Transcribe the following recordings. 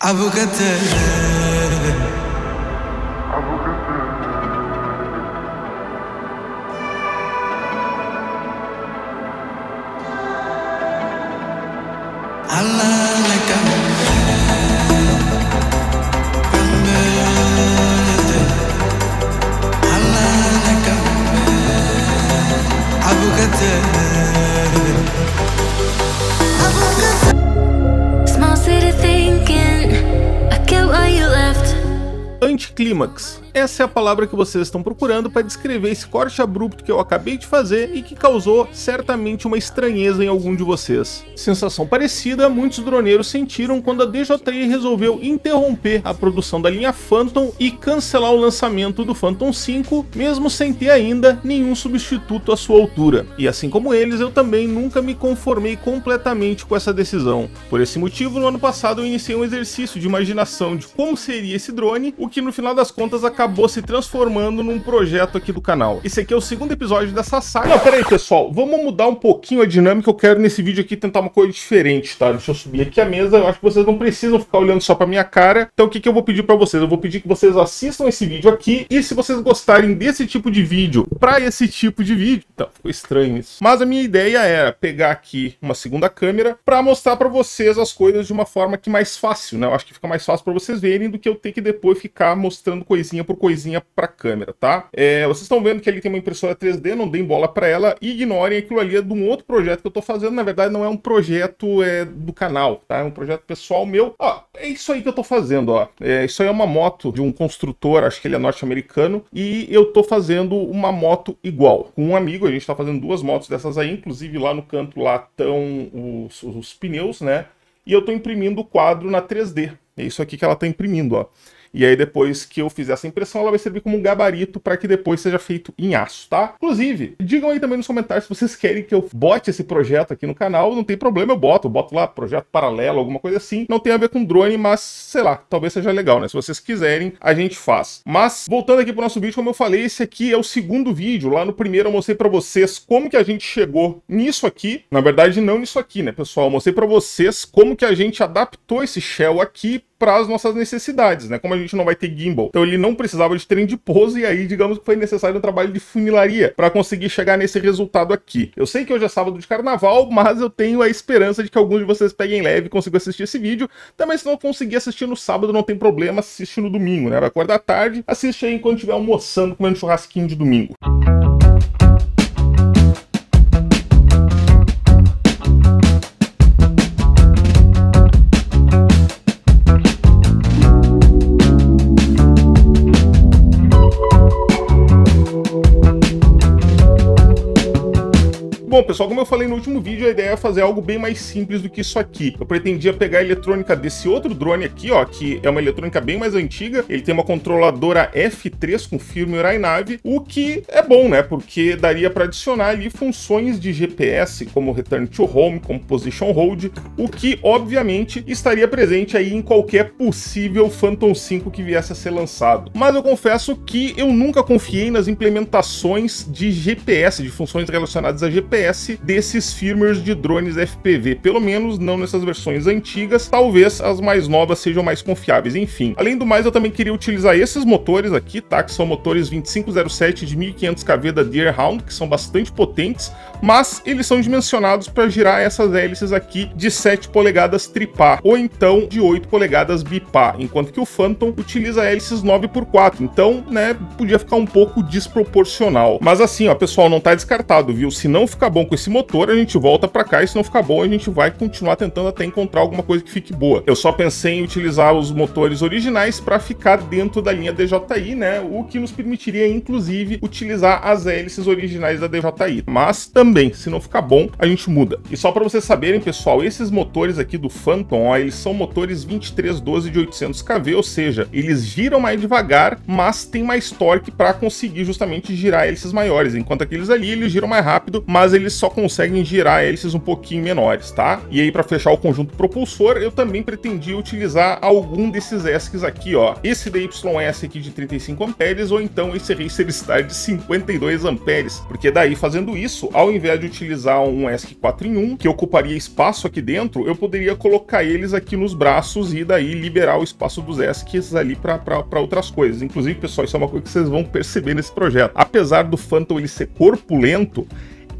Avocataire. Anticlímax. Essa é a palavra que vocês estão procurando para descrever esse corte abrupto que eu acabei de fazer e que causou certamente uma estranheza em algum de vocês. Sensação parecida muitos droneiros sentiram quando a DJI resolveu interromper a produção da linha Phantom e cancelar o lançamento do Phantom 5, mesmo sem ter ainda nenhum substituto à sua altura. E assim como eles, eu também nunca me conformei completamente com essa decisão. Por esse motivo, no ano passado eu iniciei um exercício de imaginação de como seria esse drone, o que no final das contas acabou se transformando num projeto aqui do canal. Esse aqui é o segundo episódio dessa saga. Não, pera aí, pessoal, vamos mudar um pouquinho a dinâmica. Eu quero nesse vídeo aqui tentar uma coisa diferente, tá? Deixa eu subir aqui a mesa. Eu acho que vocês não precisam ficar olhando só pra minha cara. Então o que, que eu vou pedir pra vocês? Eu vou pedir que vocês assistam esse vídeo aqui. E se vocês gostarem desse tipo de vídeo, pra esse tipo de vídeo... Então, ficou estranho isso. Mas a minha ideia era pegar aqui uma segunda câmera pra mostrar pra vocês as coisas de uma forma que mais fácil, né? Eu acho que fica mais fácil pra vocês verem do que eu ter que depois ficar mostrando coisinha por coisinha pra câmera, tá? É, vocês estão vendo que ali tem uma impressora 3D, não deem bola pra ela e ignorem aquilo ali é de um outro projeto que eu tô fazendo. Na verdade, não é um projeto é, do canal, tá? É um projeto pessoal meu. Ó, é isso aí que eu tô fazendo, ó. É, isso aí é uma moto de um construtor, acho que ele é norte-americano, e eu tô fazendo uma moto igual. Com um amigo, a gente tá fazendo duas motos dessas aí, inclusive lá no canto lá estão os, os pneus, né? E eu tô imprimindo o quadro na 3D. É isso aqui que ela tá imprimindo, ó. E aí, depois que eu fizer essa impressão, ela vai servir como um gabarito para que depois seja feito em aço, tá? Inclusive, digam aí também nos comentários se vocês querem que eu bote esse projeto aqui no canal. Não tem problema, eu boto. Eu boto lá projeto paralelo, alguma coisa assim. Não tem a ver com drone, mas sei lá, talvez seja legal, né? Se vocês quiserem, a gente faz. Mas, voltando aqui pro nosso vídeo, como eu falei, esse aqui é o segundo vídeo. Lá no primeiro eu mostrei para vocês como que a gente chegou nisso aqui. Na verdade, não nisso aqui, né, pessoal? Eu mostrei para vocês como que a gente adaptou esse shell aqui para as nossas necessidades, né? Como a gente não vai ter gimbal, então ele não precisava de trem de pouso e aí, digamos que foi necessário um trabalho de funilaria para conseguir chegar nesse resultado aqui. Eu sei que hoje é sábado de carnaval, mas eu tenho a esperança de que alguns de vocês peguem leve e consigam assistir esse vídeo. Também se não conseguir assistir no sábado, não tem problema, assiste no domingo, né? Vai acordar tarde, assiste aí enquanto estiver almoçando, comendo churrasquinho de domingo. Bom, pessoal, como eu falei no último vídeo, a ideia é fazer algo bem mais simples do que isso aqui. Eu pretendia pegar a eletrônica desse outro drone aqui, ó, que é uma eletrônica bem mais antiga. Ele tem uma controladora F3 com firmware iNav, o que é bom, né? Porque daria para adicionar ali funções de GPS, como Return to Home, como Position Hold, o que, obviamente, estaria presente aí em qualquer possível Phantom 5 que viesse a ser lançado. Mas eu confesso que eu nunca confiei nas implementações de GPS, de funções relacionadas a GPS desses firmwares de drones FPV, pelo menos não nessas versões antigas, talvez as mais novas sejam mais confiáveis, enfim. Além do mais, eu também queria utilizar esses motores aqui, tá, que são motores 2507 de 1500 kV da Deerhound, que são bastante potentes, mas eles são dimensionados para girar essas hélices aqui de 7 polegadas tripá, ou então de 8 polegadas bipá, enquanto que o Phantom utiliza hélices 9x4, então, né, podia ficar um pouco desproporcional. Mas assim, ó, pessoal, não tá descartado, viu? Se não ficar bom com esse motor, a gente volta para cá e se não ficar bom, a gente vai continuar tentando até encontrar alguma coisa que fique boa. Eu só pensei em utilizar os motores originais para ficar dentro da linha DJI, né? O que nos permitiria, inclusive, utilizar as hélices originais da DJI. Mas também, se não ficar bom, a gente muda. E só para vocês saberem, pessoal, esses motores aqui do Phantom, ó, eles são motores 2312 de 800 kV, ou seja, eles giram mais devagar, mas tem mais torque para conseguir justamente girar hélices maiores, enquanto aqueles ali eles giram mais rápido, mas eles eles só conseguem girar hélices um pouquinho menores, tá? E aí para fechar o conjunto propulsor, eu também pretendia utilizar algum desses ESCs aqui, ó. Esse DYS aqui de 35 amperes ou então esse Racer Star de 52 amperes, porque daí fazendo isso, ao invés de utilizar um ESC 4 em 1, que ocuparia espaço aqui dentro, eu poderia colocar eles aqui nos braços e daí liberar o espaço dos ESCs ali para outras coisas. Inclusive, pessoal, isso é uma coisa que vocês vão perceber nesse projeto. Apesar do Phantom ele ser corpulento,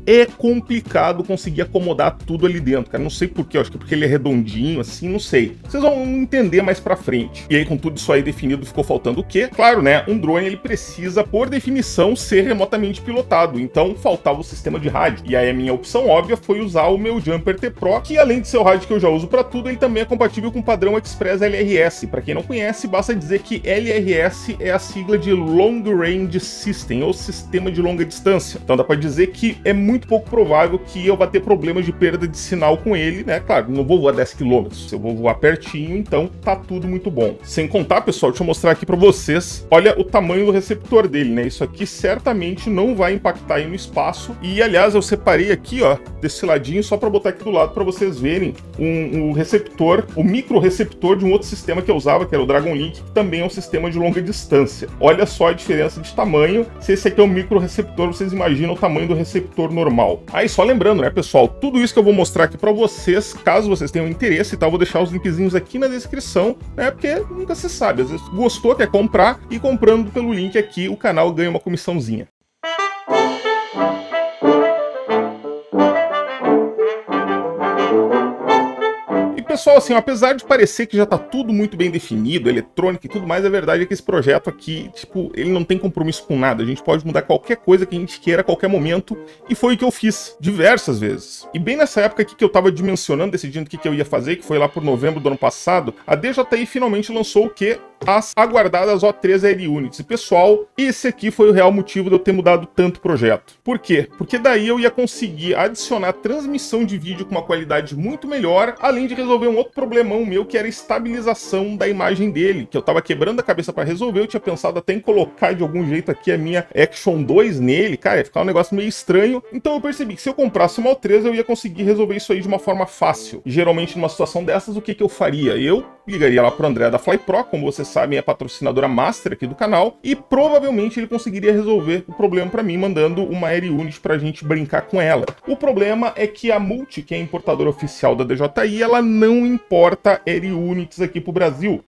é complicado conseguir acomodar tudo ali dentro, cara. Não sei porquê, acho que porque ele é redondinho, assim, não sei. Vocês vão entender mais pra frente. E aí, com tudo isso aí definido, ficou faltando o quê? Claro, né? Um drone, ele precisa, por definição, ser remotamente pilotado. Então, faltava o sistema de rádio. E aí, a minha opção óbvia foi usar o meu Jumper T Pro, que além de ser o rádio que eu já uso para tudo, ele também é compatível com o padrão Express LRS. Para quem não conhece, basta dizer que LRS é a sigla de Long Range System, ou Sistema de Longa Distância. Então, dá para dizer que é muito muito pouco provável que eu vá ter problemas de perda de sinal com ele, né? Claro, não vou voar 10 km, eu vou voar pertinho, então tá tudo muito bom. Sem contar, pessoal, deixa eu mostrar aqui para vocês. Olha o tamanho do receptor dele, né? Isso aqui certamente não vai impactar no espaço. E aliás, eu separei aqui, ó, desse ladinho só para botar aqui do lado para vocês verem um, um, receptor, o micro receptor de um outro sistema que eu usava, que era o Dragon Link, que também é um sistema de longa distância. Olha só a diferença de tamanho. Se esse aqui é o micro receptor, vocês imaginam o tamanho do receptor normal normal. Aí só lembrando, né, pessoal, tudo isso que eu vou mostrar aqui para vocês, caso vocês tenham interesse, tá, eu vou deixar os linkzinhos aqui na descrição, né, porque nunca se sabe, às vezes gostou, quer comprar, e comprando pelo link aqui, o canal ganha uma comissãozinha. Pessoal, assim, apesar de parecer que já tá tudo muito bem definido, eletrônica e tudo mais, a verdade é que esse projeto aqui, tipo, ele não tem compromisso com nada. A gente pode mudar qualquer coisa que a gente queira a qualquer momento, e foi o que eu fiz diversas vezes. E bem nessa época aqui que eu tava dimensionando, decidindo o que, que eu ia fazer, que foi lá por novembro do ano passado, a DJI finalmente lançou o que? As aguardadas O3 Air Units. E pessoal, esse aqui foi o real motivo de eu ter mudado tanto o projeto. Por quê? Porque daí eu ia conseguir adicionar transmissão de vídeo com uma qualidade muito melhor, além de resolver resolver um outro problemão meu, que era a estabilização da imagem dele, que eu tava quebrando a cabeça para resolver, eu tinha pensado até em colocar de algum jeito aqui a minha Action 2 nele, cara, ia ficar um negócio meio estranho, então eu percebi que se eu comprasse uma O3, eu ia conseguir resolver isso aí de uma forma fácil. E, geralmente, numa situação dessas, o que, que eu faria? Eu ligaria lá pro André da Fly Pro, como vocês sabem, é patrocinadora master aqui do canal, e provavelmente ele conseguiria resolver o problema para mim, mandando uma Air Unit pra gente brincar com ela. O problema é que a Multi, que é a importadora oficial da DJI, ela não importa Air Units aqui pro Brasil.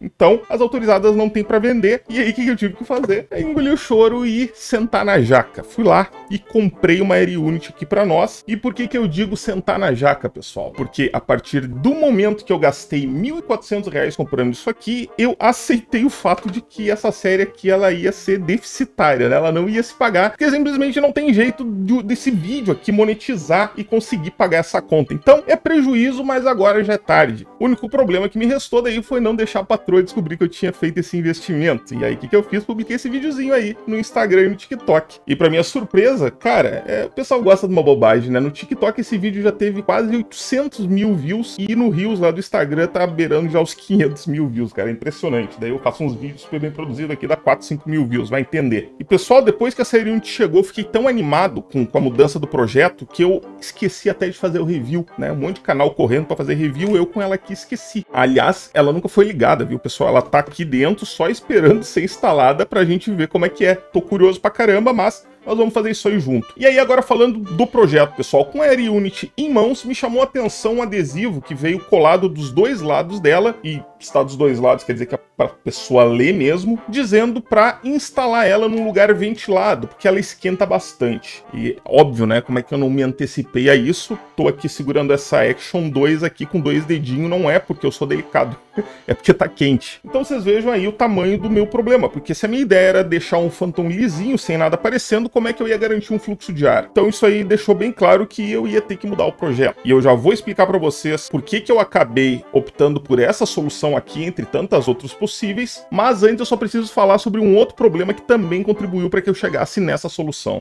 Então, as autorizadas não tem para vender. E aí, o que eu tive que fazer? É engolir o choro e sentar na jaca. Fui lá e comprei uma Air Unit aqui para nós. E por que que eu digo sentar na jaca, pessoal? Porque a partir do momento que eu gastei R$ 1.400 comprando isso aqui, eu aceitei o fato de que essa série aqui ela ia ser deficitária, né? Ela não ia se pagar, porque simplesmente não tem jeito de, desse vídeo aqui monetizar e conseguir pagar essa conta. Então, é prejuízo, mas agora já é tarde. O único problema que me restou daí foi não deixar a patroa descobrir que eu tinha feito esse investimento. E aí, o que, que eu fiz? Publiquei esse videozinho aí no Instagram e no TikTok. E para minha surpresa, cara, é, o pessoal gosta de uma bobagem, né? No TikTok esse vídeo já teve quase 800 mil views e no Reels lá do Instagram tá beirando já os 500 mil views, cara. É impressionante. Daí eu faço uns vídeos super bem produzidos aqui, dá 4, 5 mil views, vai entender. E pessoal, depois que a série Unity chegou, fiquei tão animado com, com a mudança do projeto que eu esqueci até de fazer o review, né? Um monte de canal correndo para fazer review, eu com ela aqui esqueci. Aliás, ela nunca foi ligada, viu, pessoal? ela tá aqui dentro só esperando ser instalada pra gente ver como é que é. Tô curioso pra caramba, mas nós vamos fazer isso aí junto. E aí agora falando do projeto, pessoal, com a Air Unity em mãos, me chamou a atenção um adesivo que veio colado dos dois lados dela, e está dos dois lados, quer dizer que é para a pessoa ler mesmo, dizendo para instalar ela num lugar ventilado, porque ela esquenta bastante. E óbvio, né, como é que eu não me antecipei a isso? Tô aqui segurando essa Action 2 aqui com dois dedinhos, não é porque eu sou delicado, é porque tá quente. Então vocês vejam aí o tamanho do meu problema, porque se a minha ideia era deixar um Phantom lisinho, sem nada aparecendo, como é que eu ia garantir um fluxo de ar? Então isso aí deixou bem claro que eu ia ter que mudar o projeto. E eu já vou explicar para vocês por que, que eu acabei optando por essa solução aqui, entre tantas outras possíveis, mas antes eu só preciso falar sobre um outro problema que também contribuiu para que eu chegasse nessa solução.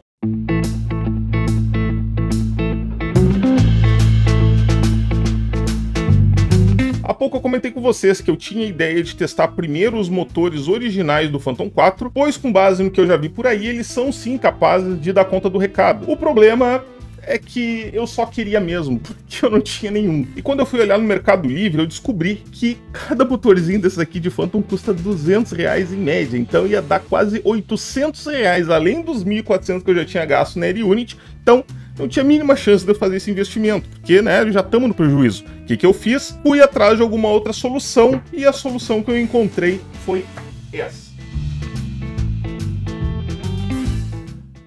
Há pouco eu comentei com vocês que eu tinha a ideia de testar primeiro os motores originais do Phantom 4, pois com base no que eu já vi por aí, eles são sim capazes de dar conta do recado. O problema é que eu só queria mesmo, porque eu não tinha nenhum. E quando eu fui olhar no Mercado Livre, eu descobri que cada motorzinho desses aqui de Phantom custa 200 reais em média, então ia dar quase 800 reais, além dos 1.400 que eu já tinha gasto na Air Unit, então não tinha a mínima chance de eu fazer esse investimento, porque né, já estamos no prejuízo. O que, que eu fiz? Fui atrás de alguma outra solução, e a solução que eu encontrei foi essa.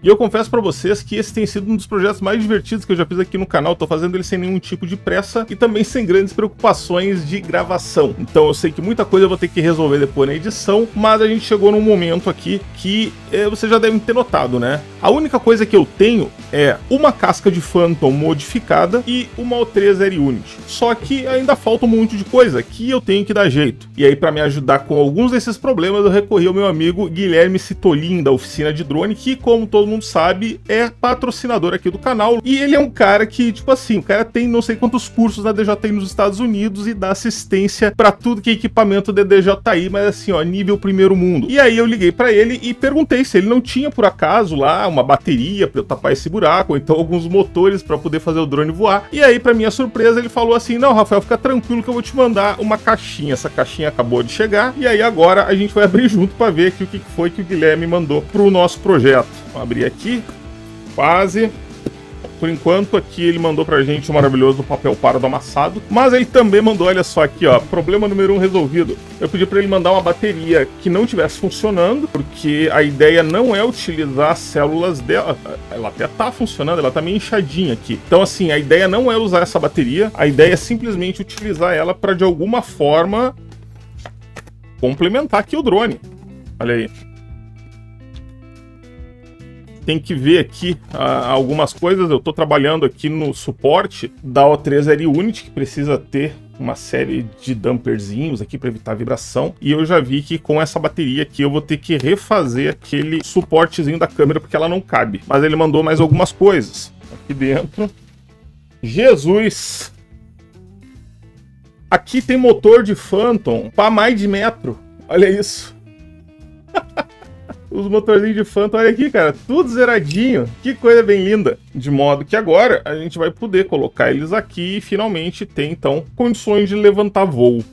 E eu confesso para vocês que esse tem sido um dos projetos mais divertidos que eu já fiz aqui no canal. Tô fazendo ele sem nenhum tipo de pressa e também sem grandes preocupações de gravação. Então eu sei que muita coisa eu vou ter que resolver depois na edição, mas a gente chegou num momento aqui que é, vocês já devem ter notado, né? A única coisa que eu tenho é uma casca de Phantom modificada e uma O3 Air Unit. Só que ainda falta um monte de coisa que eu tenho que dar jeito. E aí, para me ajudar com alguns desses problemas, eu recorri ao meu amigo Guilherme Citolin, da oficina de drone, que, como todo mundo sabe, é patrocinador aqui do canal. E ele é um cara que, tipo assim, o cara tem não sei quantos cursos na DJI nos Estados Unidos e dá assistência para tudo que é equipamento da DJI, mas assim, ó, nível primeiro mundo. E aí eu liguei para ele e perguntei se ele não tinha, por acaso, lá uma bateria para eu tapar esse buraco, ou então alguns motores para poder fazer o drone voar. E aí, para minha surpresa, ele falou assim: Não, Rafael, fica tranquilo que eu vou te mandar uma caixinha. Essa caixinha acabou de chegar. E aí agora a gente vai abrir junto para ver aqui o que foi que o Guilherme mandou pro nosso projeto. Vamos abrir aqui. Quase. Por enquanto, aqui ele mandou pra gente o maravilhoso papel pardo amassado. Mas ele também mandou, olha só aqui, ó. Problema número um resolvido. Eu pedi para ele mandar uma bateria que não estivesse funcionando, porque a ideia não é utilizar as células dela. Ela até tá funcionando, ela tá meio inchadinha aqui. Então, assim, a ideia não é usar essa bateria, a ideia é simplesmente utilizar ela para de alguma forma complementar aqui o drone. Olha aí tem que ver aqui ah, algumas coisas. Eu estou trabalhando aqui no suporte da O3L Unity, que precisa ter uma série de damperzinhos aqui para evitar vibração. E eu já vi que com essa bateria aqui eu vou ter que refazer aquele suportezinho da câmera porque ela não cabe. Mas ele mandou mais algumas coisas aqui dentro. Jesus! Aqui tem motor de Phantom para mais de metro. Olha isso. os motorzinhos de Phantom, olha aqui, cara, tudo zeradinho. Que coisa bem linda. De modo que agora a gente vai poder colocar eles aqui e finalmente ter, então, condições de levantar voo.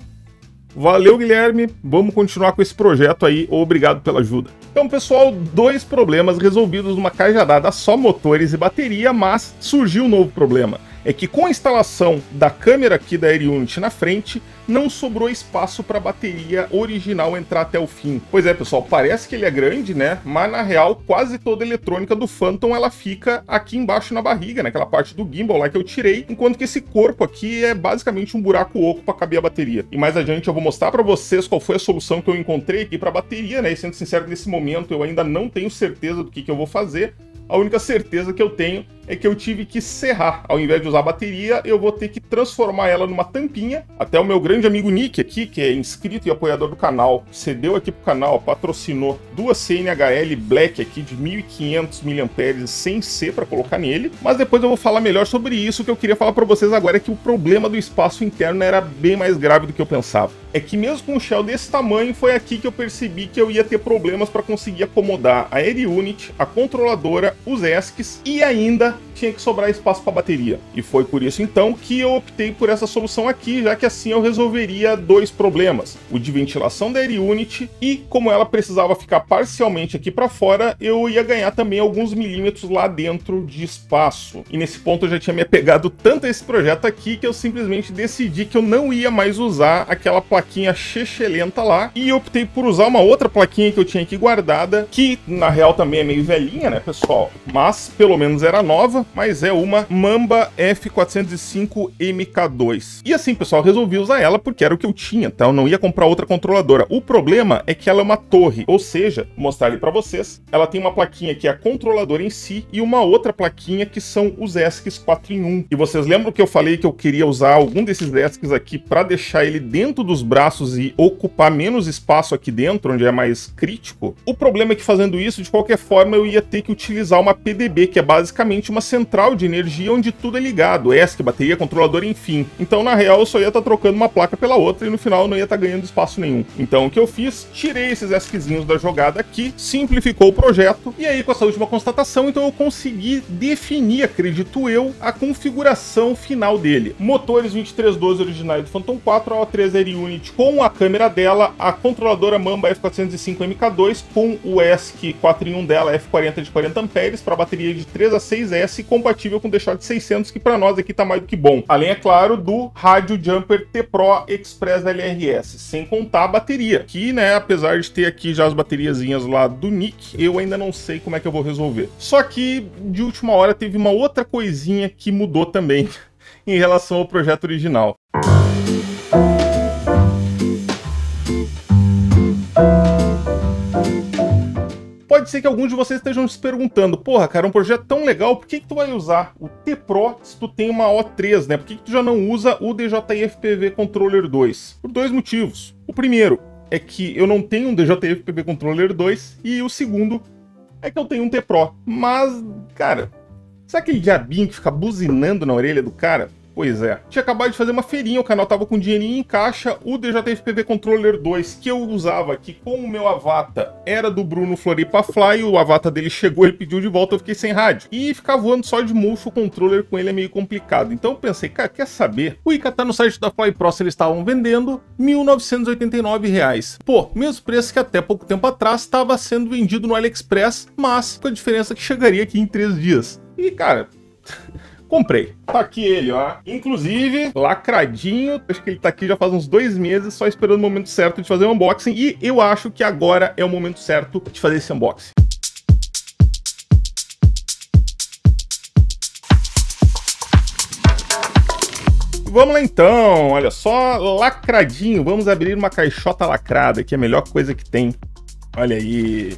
Valeu, Guilherme. Vamos continuar com esse projeto aí. Obrigado pela ajuda. Então, pessoal, dois problemas resolvidos numa cajadada só motores e bateria, mas surgiu um novo problema é que com a instalação da câmera aqui da Air Unity na frente, não sobrou espaço para a bateria original entrar até o fim. Pois é, pessoal, parece que ele é grande, né? Mas na real, quase toda a eletrônica do Phantom ela fica aqui embaixo na barriga, naquela parte do gimbal lá que eu tirei, enquanto que esse corpo aqui é basicamente um buraco oco para caber a bateria. E mais adiante eu vou mostrar para vocês qual foi a solução que eu encontrei aqui para a bateria, né? E sendo sincero, nesse momento eu ainda não tenho certeza do que, que eu vou fazer. A única certeza que eu tenho é que eu tive que serrar. Ao invés de usar a bateria, eu vou ter que transformar ela numa tampinha. Até o meu grande amigo Nick aqui, que é inscrito e apoiador do canal, cedeu aqui pro canal, patrocinou duas CNHL Black aqui de 1500 mAh sem C para colocar nele. Mas depois eu vou falar melhor sobre isso. O que eu queria falar para vocês agora é que o problema do espaço interno era bem mais grave do que eu pensava. É que mesmo com um shell desse tamanho, foi aqui que eu percebi que eu ia ter problemas para conseguir acomodar a Air Unit, a controladora, os ESCs e ainda tinha que sobrar espaço para bateria. E foi por isso então que eu optei por essa solução aqui, já que assim eu resolveria dois problemas: o de ventilação da Air Unit e como ela precisava ficar parcialmente aqui para fora, eu ia ganhar também alguns milímetros lá dentro de espaço. E nesse ponto eu já tinha me apegado tanto a esse projeto aqui que eu simplesmente decidi que eu não ia mais usar aquela plaquinha chechelenta lá e optei por usar uma outra plaquinha que eu tinha aqui guardada, que na real também é meio velhinha, né, pessoal? Mas pelo menos era nova mas é uma Mamba F405 MK2. E assim, pessoal, resolvi usar ela porque era o que eu tinha, tá? Eu não ia comprar outra controladora. O problema é que ela é uma torre, ou seja, vou mostrar ali para vocês, ela tem uma plaquinha que é a controladora em si e uma outra plaquinha que são os ESCs 4 em 1. E vocês lembram que eu falei que eu queria usar algum desses ESCs aqui para deixar ele dentro dos braços e ocupar menos espaço aqui dentro, onde é mais crítico. O problema é que fazendo isso, de qualquer forma, eu ia ter que utilizar uma PDB, que é basicamente uma central de energia onde tudo é ligado, ESC, bateria, controlador, enfim. Então, na real, eu só ia estar tá trocando uma placa pela outra e no final não ia estar tá ganhando espaço nenhum. Então, o que eu fiz? Tirei esses ESCzinhos da jogada aqui, simplificou o projeto, e aí com essa última constatação, então eu consegui definir, acredito eu, a configuração final dele. Motores 2312 originais do Phantom 4, a O3 Air Com a câmera dela, a controladora Mamba F405 MK2 com o ESC 4 em 1 dela, F40 de 40 amperes para bateria de 3 a 6S, compatível com o D-Shot 600, que para nós aqui tá mais do que bom. Além, é claro, do Rádio Jumper T Pro Express LRS, sem contar a bateria, que, né, apesar de ter aqui já as bateriazinhas lá do Nick, eu ainda não sei como é que eu vou resolver. Só que, de última hora, teve uma outra coisinha que mudou também em relação ao projeto original. Pode ser que alguns de vocês estejam se perguntando, porra, cara, um projeto tão legal, por que, que tu vai usar o T-Pro se tu tem uma O3, né? Por que, que tu já não usa o DJI FPV Controller 2? Por dois motivos. O primeiro é que eu não tenho um DJI FPV Controller 2 e o segundo é que eu tenho um T-Pro. Mas, cara, sabe aquele diabinho que fica buzinando na orelha do cara? Pois é. Tinha acabado de fazer uma feirinha, o canal tava com dinheirinho em caixa, o DJI-FPV Controller 2 que eu usava aqui com o meu avatar era do Bruno Floripa Fly, o avatar dele chegou, ele pediu de volta, eu fiquei sem rádio. E ficar voando só de motion controller com ele é meio complicado. Então eu pensei, cara, quer saber? O Ica tá no site da Fly Pro, eles estavam vendendo 1.989 reais. Pô, mesmo preço que até pouco tempo atrás estava sendo vendido no AliExpress, mas com a diferença que chegaria aqui em três dias. E, cara, comprei. Tá aqui ele, ó. Inclusive, lacradinho. Acho que ele tá aqui já faz uns dois meses, só esperando o momento certo de fazer o unboxing. E eu acho que agora é o momento certo de fazer esse unboxing. Vamos lá então, olha só, lacradinho, vamos abrir uma caixota lacrada, que é a melhor coisa que tem. Olha aí,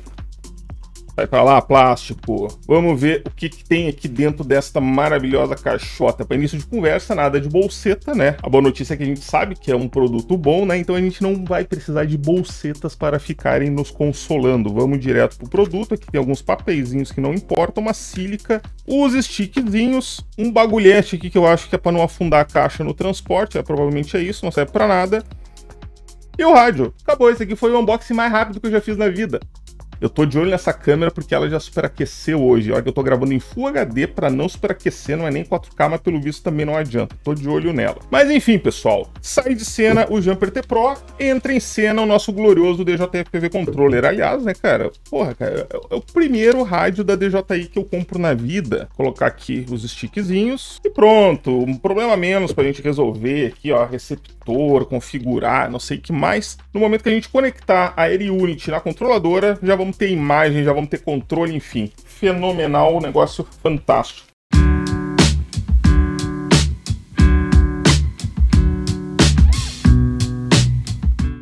Vai pra lá, plástico. Vamos ver o que, que, tem aqui dentro desta maravilhosa caixota. Para início de conversa, nada de bolseta, né? A boa notícia é que a gente sabe que é um produto bom, né? Então a gente não vai precisar de bolsetas para ficarem nos consolando. Vamos direto pro produto. Aqui tem alguns papeizinhos que não importam, uma sílica, os stickzinhos, um bagulhete aqui que eu acho que é para não afundar a caixa no transporte. É, provavelmente é isso, não serve para nada. E o rádio. Acabou, esse aqui foi o unboxing mais rápido que eu já fiz na vida. Eu tô de olho nessa câmera porque ela já superaqueceu hoje. Olha que eu tô gravando em Full HD para não superaquecer, não é nem 4K, mas pelo visto também não adianta. Tô de olho nela. Mas enfim, pessoal, sai de cena o Jumper T Pro, entra em cena o nosso glorioso DJI-FPV Controller. Aliás, né, cara, porra, cara, é o primeiro rádio da DJI que eu compro na vida. Vou colocar aqui os stickzinhos e pronto. Um problema menos pra gente resolver aqui, ó, receptor, configurar, não sei o que mais. No momento que a gente conectar a Air Unity na controladora, já vamos vamos ter imagem, já vamos ter controle, enfim. Fenomenal, negócio fantástico.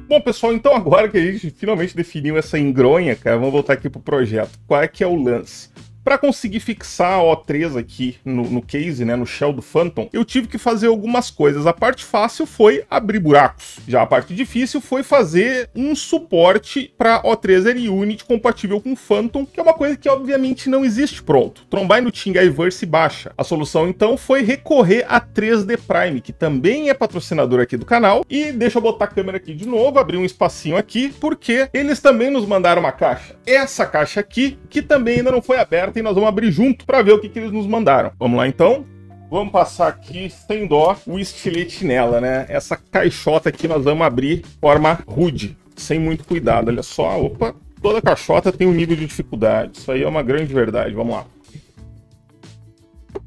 Bom, pessoal, então agora que a gente finalmente definiu essa engronha, cara, vamos voltar aqui pro projeto. Qual é que é o lance? Para conseguir fixar a O3 aqui no, no, case, né, no shell do Phantom, eu tive que fazer algumas coisas. A parte fácil foi abrir buracos. Já a parte difícil foi fazer um suporte para O3 Air Unit compatível com Phantom, que é uma coisa que obviamente não existe pronto. Trombai no Tinga-Iverse baixa. A solução então foi recorrer a 3D Prime, que também é patrocinador aqui do canal. E deixa eu botar a câmera aqui de novo, abrir um espacinho aqui, porque eles também nos mandaram uma caixa. Essa caixa aqui, que também ainda não foi aberta e nós vamos abrir junto para ver o que, que eles nos mandaram. Vamos lá então? Vamos passar aqui sem dó o estilete nela, né? Essa caixota aqui nós vamos abrir de forma rude, sem muito cuidado. Olha só, opa, toda caixota tem um nível de dificuldade. Isso aí é uma grande verdade. Vamos lá.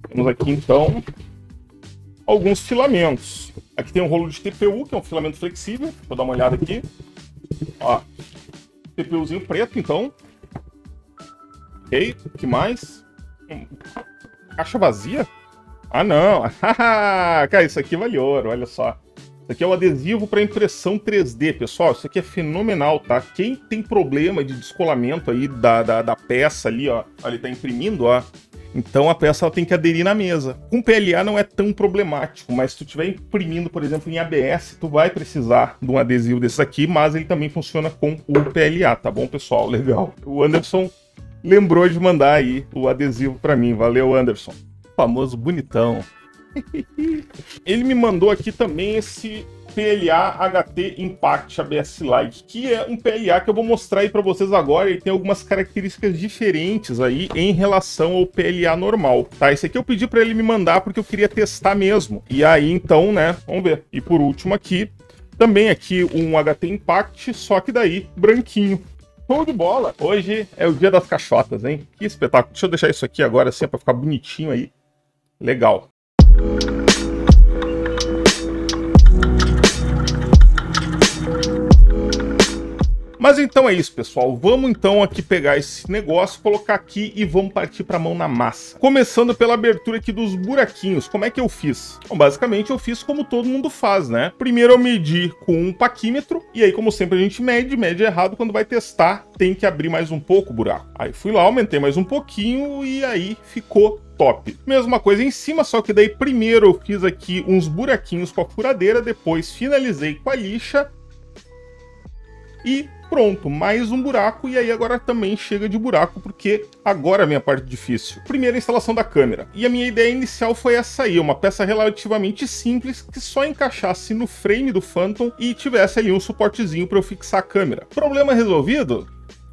Temos aqui então alguns filamentos. Aqui tem um rolo de TPU, que é um filamento flexível. Vou dar uma olhada aqui. Ó, TPUzinho preto, então. Ok, o que mais? Caixa vazia? Ah, não. Cara, isso aqui vale ouro, olha só. Isso aqui é o adesivo para impressão 3D, pessoal. Isso aqui é fenomenal, tá? Quem tem problema de descolamento aí da, da, da peça ali, ó. Ele tá imprimindo, ó. Então a peça ela tem que aderir na mesa. Com PLA não é tão problemático, mas se tu estiver imprimindo, por exemplo, em ABS, tu vai precisar de um adesivo desse aqui, mas ele também funciona com o PLA, tá bom, pessoal? Legal. O Anderson lembrou de mandar aí o adesivo para mim. Valeu, Anderson. Famoso bonitão. Ele me mandou aqui também esse PLA HT Impact ABS Lite, que é um PLA que eu vou mostrar aí para vocês agora e tem algumas características diferentes aí em relação ao PLA normal, tá? Esse aqui eu pedi para ele me mandar porque eu queria testar mesmo. E aí então, né, vamos ver. E por último aqui, também aqui um HT Impact, só que daí branquinho. Show de bola! Hoje é o dia das caixotas, hein? Que espetáculo. Deixa eu deixar isso aqui agora assim para ficar bonitinho aí. Legal. Mas então é isso, pessoal. Vamos então aqui pegar esse negócio, colocar aqui e vamos partir para a mão na massa. Começando pela abertura aqui dos buraquinhos. Como é que eu fiz? Bom, basicamente eu fiz como todo mundo faz, né? Primeiro eu medi com um paquímetro e aí como sempre a gente mede, mede errado quando vai testar, tem que abrir mais um pouco o buraco. Aí fui lá, aumentei mais um pouquinho e aí ficou top. Mesma coisa em cima, só que daí primeiro eu fiz aqui uns buraquinhos com a furadeira, depois finalizei com a lixa e pronto, mais um buraco e aí agora também chega de buraco porque agora vem a parte difícil. Primeira instalação da câmera. E a minha ideia inicial foi essa aí, uma peça relativamente simples que só encaixasse no frame do Phantom e tivesse aí um suportezinho para eu fixar a câmera. Problema resolvido?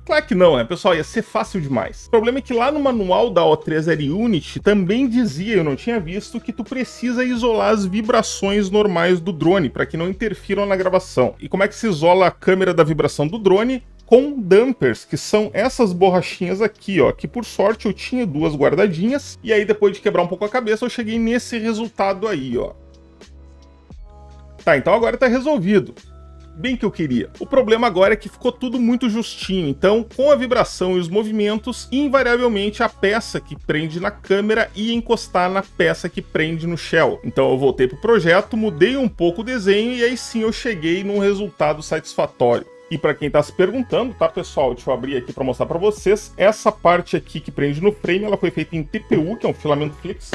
Claro que não, né, pessoal? Ia ser fácil demais. O problema é que lá no manual da O3R Unity também dizia, eu não tinha visto, que tu precisa isolar as vibrações normais do drone para que não interfiram na gravação. E como é que se isola a câmera da vibração do drone? com dampers, que são essas borrachinhas aqui, ó, que por sorte eu tinha duas guardadinhas, e aí depois de quebrar um pouco a cabeça eu cheguei nesse resultado aí, ó. Tá, então agora tá resolvido bem que eu queria. O problema agora é que ficou tudo muito justinho, então com a vibração e os movimentos, invariavelmente a peça que prende na câmera ia encostar na peça que prende no shell. Então eu voltei pro projeto, mudei um pouco o desenho e aí sim eu cheguei num resultado satisfatório. E para quem está se perguntando, tá pessoal, deixa eu abrir aqui para mostrar para vocês, essa parte aqui que prende no frame, ela foi feita em TPU, que é um filamento flex.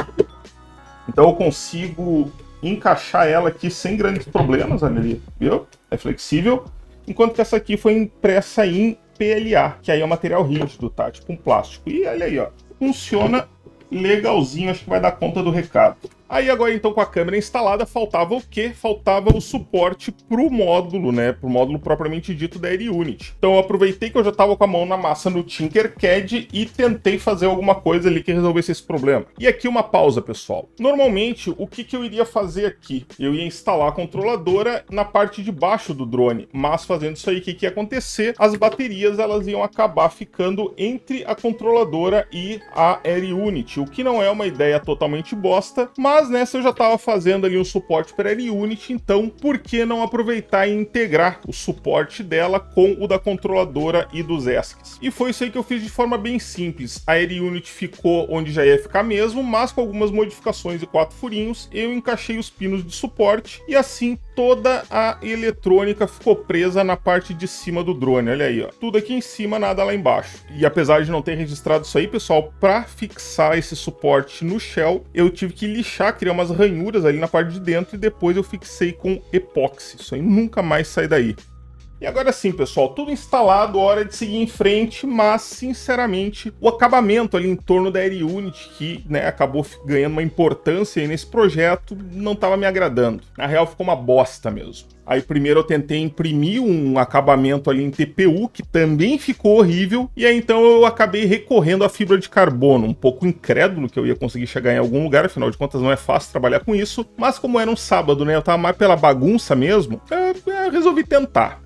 Então eu consigo encaixar ela aqui sem grandes problemas, ali, viu? É flexível. Enquanto que essa aqui foi impressa em PLA, que aí é um material rígido, tá? Tipo um plástico. E olha aí, ó. Funciona legalzinho, acho que vai dar conta do recado. Aí agora então com a câmera instalada, faltava o quê? Faltava o suporte para o módulo, né? Para o módulo propriamente dito da Air Unity. Então eu aproveitei que eu já estava com a mão na massa no Tinkercad e tentei fazer alguma coisa ali que resolvesse esse problema. E aqui uma pausa, pessoal. Normalmente, o que, que eu iria fazer aqui? Eu ia instalar a controladora na parte de baixo do drone, mas fazendo isso aí, o que, que ia acontecer? As baterias elas iam acabar ficando entre a controladora e a Air Unity, o que não é uma ideia totalmente bosta, mas mas nessa eu já estava fazendo ali um suporte para a Unity, então por que não aproveitar e integrar o suporte dela com o da controladora e dos ESCs? E foi isso aí que eu fiz de forma bem simples. A Unity ficou onde já ia ficar mesmo, mas com algumas modificações e quatro furinhos, eu encaixei os pinos de suporte e assim toda a eletrônica ficou presa na parte de cima do drone. Olha aí, ó. Tudo aqui em cima, nada lá embaixo. E apesar de não ter registrado isso aí, pessoal, para fixar esse suporte no shell, eu tive que lixar criar umas ranhuras ali na parte de dentro e depois eu fixei com epóxi. Isso aí nunca mais sai daí. E agora sim, pessoal, tudo instalado, hora de seguir em frente, mas sinceramente, o acabamento ali em torno da Air Unity, que né, acabou ganhando uma importância nesse projeto, não estava me agradando. Na real, ficou uma bosta mesmo. Aí primeiro eu tentei imprimir um acabamento ali em TPU, que também ficou horrível, e aí então eu acabei recorrendo à fibra de carbono, um pouco incrédulo que eu ia conseguir chegar em algum lugar, afinal de contas não é fácil trabalhar com isso, mas como era um sábado, né, eu tava mais pela bagunça mesmo, eu, eu resolvi tentar.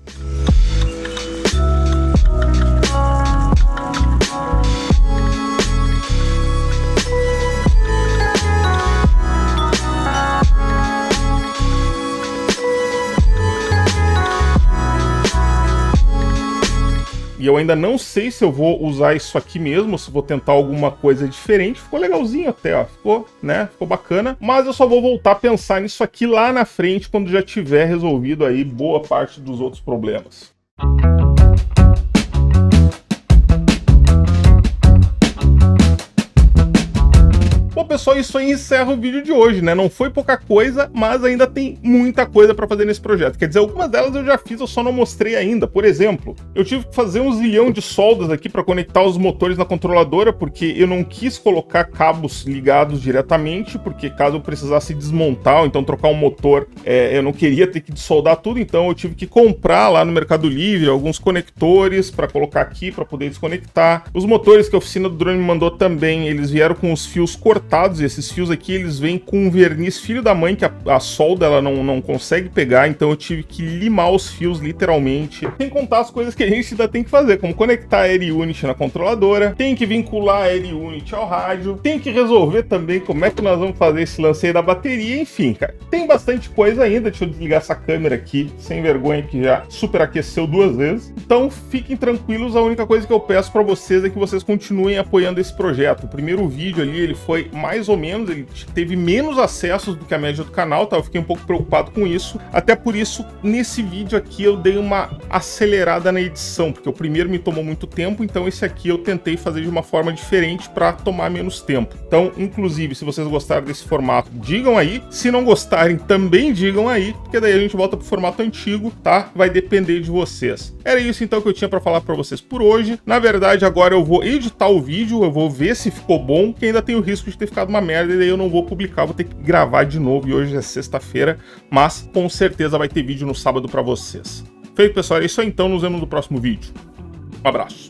E eu ainda não sei se eu vou usar isso aqui mesmo, se vou tentar alguma coisa diferente. Ficou legalzinho até, ó. Ficou, né? Ficou bacana. Mas eu só vou voltar a pensar nisso aqui lá na frente, quando já tiver resolvido aí boa parte dos outros problemas. Pessoal, isso aí encerra o vídeo de hoje, né? Não foi pouca coisa, mas ainda tem muita coisa para fazer nesse projeto. Quer dizer, algumas delas eu já fiz, eu só não mostrei ainda. Por exemplo, eu tive que fazer um zilhão de soldas aqui para conectar os motores na controladora, porque eu não quis colocar cabos ligados diretamente, porque caso eu precisasse desmontar ou então trocar um motor, é, eu não queria ter que soldar tudo, então eu tive que comprar lá no Mercado Livre alguns conectores para colocar aqui para poder desconectar. Os motores que a oficina do drone me mandou também, eles vieram com os fios cortados, e esses fios aqui eles vêm com um verniz filho da mãe que a, a solda ela não, não consegue pegar, então eu tive que limar os fios literalmente. Sem contar as coisas que a gente ainda tem que fazer, como conectar a Air Unit na controladora, tem que vincular a Air Unit ao rádio, tem que resolver também como é que nós vamos fazer esse lance da bateria, enfim, cara. Tem bastante coisa ainda, deixa eu desligar essa câmera aqui, sem vergonha que já superaqueceu duas vezes. Então fiquem tranquilos, a única coisa que eu peço para vocês é que vocês continuem apoiando esse projeto. O primeiro vídeo ali, ele foi mais ou menos, ele teve menos acessos do que a média do canal, tá? Eu fiquei um pouco preocupado com isso. Até por isso, nesse vídeo aqui eu dei uma acelerada na edição, porque o primeiro me tomou muito tempo, então esse aqui eu tentei fazer de uma forma diferente para tomar menos tempo. Então, inclusive, se vocês gostaram desse formato, digam aí. Se não gostarem, também digam aí, porque daí a gente volta pro formato antigo, tá? Vai depender de vocês. Era isso então que eu tinha para falar para vocês por hoje. Na verdade, agora eu vou editar o vídeo, eu vou ver se ficou bom, que ainda tem o risco de ter ficado uma merda e daí eu não vou publicar, vou ter que gravar de novo e hoje é sexta-feira, mas com certeza vai ter vídeo no sábado para vocês. Feito, pessoal, é isso aí então, nos vemos no próximo vídeo. Um abraço.